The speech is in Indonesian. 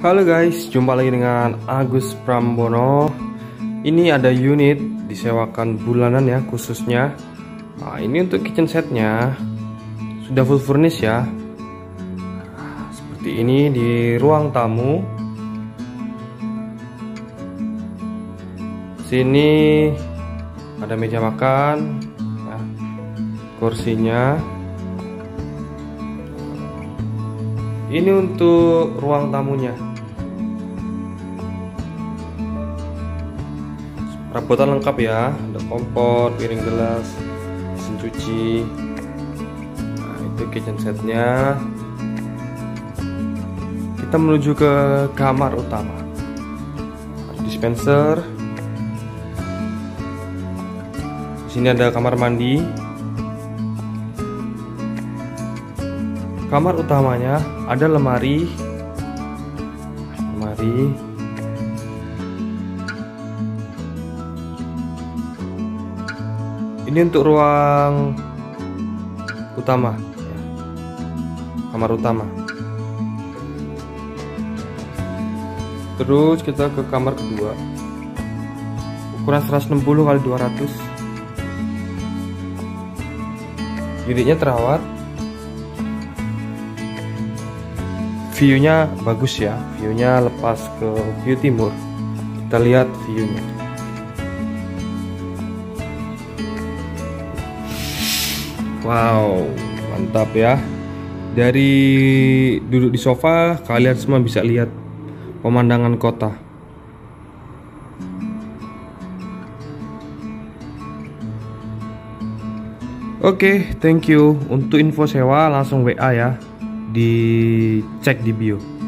Halo guys, jumpa lagi dengan Agus Prambono. Ini ada unit disewakan bulanan ya khususnya. Nah, ini untuk kitchen setnya sudah full furnish ya. seperti ini di ruang tamu. Sini ada meja makan, ya, kursinya. Ini untuk ruang tamunya. Perabotan lengkap ya, ada kompor, piring gelas, mesin cuci. Nah, itu kitchen setnya. Kita menuju ke kamar utama. Ada dispenser. Di sini ada kamar mandi, kamar utamanya ada lemari lemari ini untuk ruang utama. Kamar utama. Terus kita ke kamar kedua. Ukuran 160 kali 200 unitnya terawat. Viewnya bagus ya. Viewnya lepas ke view timur. Kita lihat viewnya wow mantap ya. Dari duduk di sofa kalian semua bisa lihat pemandangan kota. Oke, okay, thank you. Untuk info sewa langsung WA ya. Dicek di bio